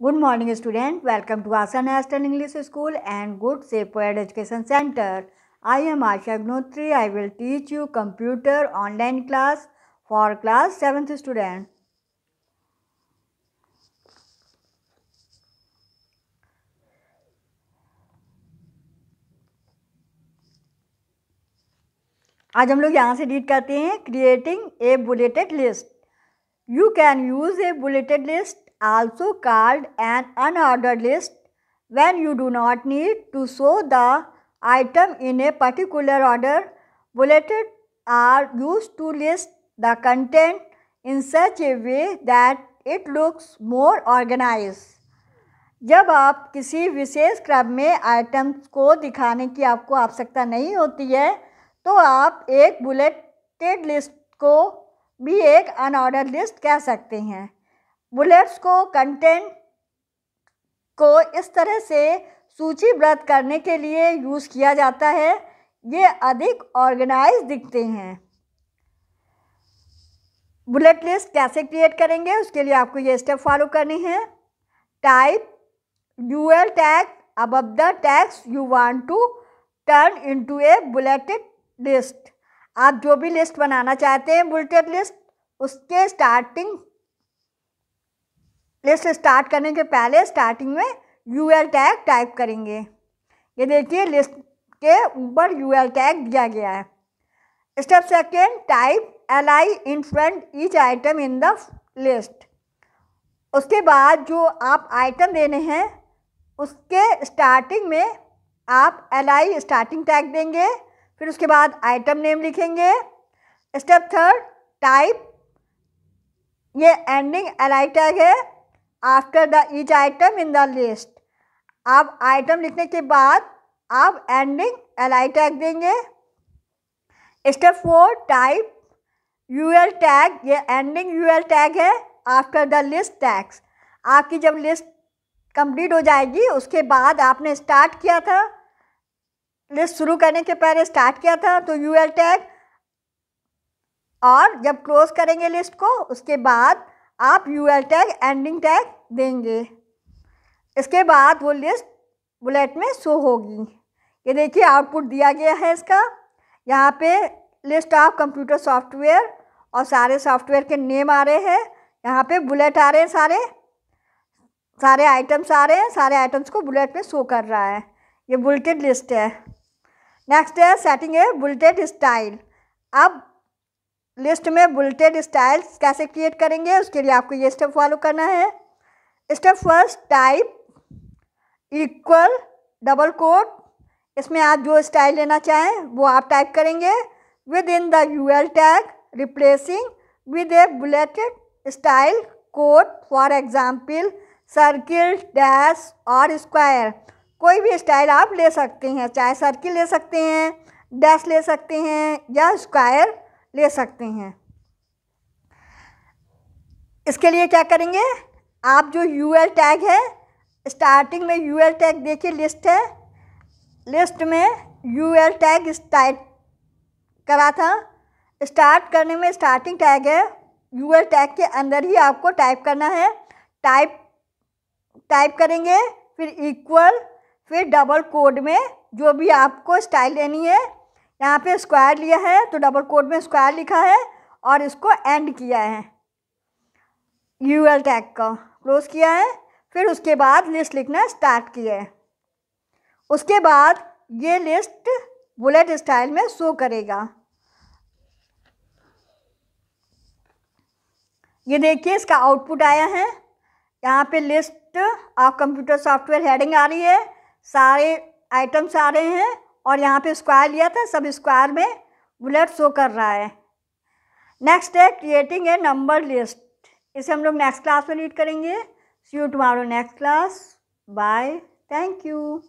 Good morning student welcome to Asha national English school and good shepherd education centre I am Asha Agnihotri I will teach you computer online class for class seventh student आज हम लोग यहाँ से डीट करते हैं creating a bulleted list you can use a bulleted list also called an unordered list when you do not need to show the item in a particular order. Bulleted are used to list the content in such a way that it looks more organized. जब आप किसी विशेष क्रम में items को दिखाने की आपको आवश्यकता नहीं होती है तो आप एक बुलेटेड लिस्ट को भी एक अनऑर्डर लिस्ट कह सकते हैं बुलेट्स को कंटेंट को इस तरह से सूचीबद्ध करने के लिए यूज़ किया जाता है। ये अधिक ऑर्गेनाइज दिखते हैं। बुलेट लिस्ट कैसे क्रिएट करेंगे, उसके लिए आपको ये स्टेप फॉलो करने हैं। टाइप यूएल टैग अब the tags you want to turn into a bulleted list आप जो भी लिस्ट बनाना चाहते हैं बुलेटेड लिस्ट उसके स्टार्टिंग लिस्ट स्टार्ट करने के पहले स्टार्टिंग में यू एल टैग टाइप करेंगे। ये देखिए, लिस्ट के ऊपर यू एल टैग दिया गया है। Step second type L I in front each item in the list उसके बाद जो आप आइटम देने हैं, उसके स्टार्टिंग में आप एल आई स्टार्टिंग टैग देंगे, फिर उसके बाद आइटम नेम लिखेंगे। स्टेप थर्ड टाइप ये एंडिंग एल आई टैग है। After the each item in the list आप आइटम लिखने के बाद आप एंडिंग एल आई टैग देंगे। Step four type U L tag ये एंडिंग यू एल टैग है आफ्टर द लिस्ट टैग्स आपकी जब लिस्ट कंप्लीट हो जाएगी, उसके बाद आपने स्टार्ट किया था लिस्ट शुरू करने के पहले स्टार्ट किया था तो यू एल टैग और जब क्लोज करेंगे लिस्ट को, उसके बाद आप U L tag ending tag देंगे। इसके बाद वो लिस्ट बुलेट में शो होगी। ये देखिए आउटपुट दिया गया है इसका। यहाँ पे लिस्ट ऑफ़ कंप्यूटर सॉफ्टवेयर और सारे सॉफ्टवेयर के नेम आ रहे हैं। यहाँ पे बुलेट आ रहे हैं सारे। सारे आइटम्स आ रहे हैं। सारे आइटम्स को बुलेट में शो कर रहा है। ये बुलेटेड लिस्ट है। नेक्स्ट है सेटिंग है बुलेटेड स्टाइल अब लिस्ट में बुलेटेड स्टाइल्स कैसे क्रिएट करेंगे, उसके लिए आपको ये स्टेप फॉलो करना है। Step first, type equal, double quote. इसमें आप जो स्टाइल लेना चाहें, वो आप टाइप करेंगे। Within the U L tag replacing with a bulleted style code for example circle dash और स्क्वायर कोई भी स्टाइल आप ले सकते हैं, चाहे सर्किल ले सकते हैं डैश ले सकते हैं, या स्क्वायर ले सकते हैं। इसके लिए क्या करेंगे? आप जो यू एल टैग है स्टार्टिंग में यू एल टैग देखिए लिस्ट है। लिस्ट में यू एल टैग स्टार्ट करा था। स्टार्ट करने में स्टार्टिंग टैग है। यू एल टैग के अंदर ही आपको टाइप करना है। टाइप टाइप करेंगे, फिर इक्वल फिर डबल कोड में जो भी आपको स्टाइल लेनी है यहाँ पे स्क्वायर लिया है तो डबल कोड में स्क्वायर लिखा है और इसको एंड किया है। यू एल टैग का क्लोज किया है, फिर उसके बाद लिस्ट लिखना स्टार्ट किया है। उसके बाद ये लिस्ट बुलेट स्टाइल में शो करेगा। ये देखिए, इसका आउटपुट आया है। यहाँ पे list of computer software heading आ रही है। सारे आइटम्स आ रहे हैं। और यहाँ पे स्क्वायर लिया था, सब स्क्वायर में बुलेट शो कर रहा है। नेक्स्ट है क्रिएटिंग ए नंबर लिस्ट इसे हम लोग नेक्स्ट क्लास में रीड करेंगे। See you tomorrow next class bye thank you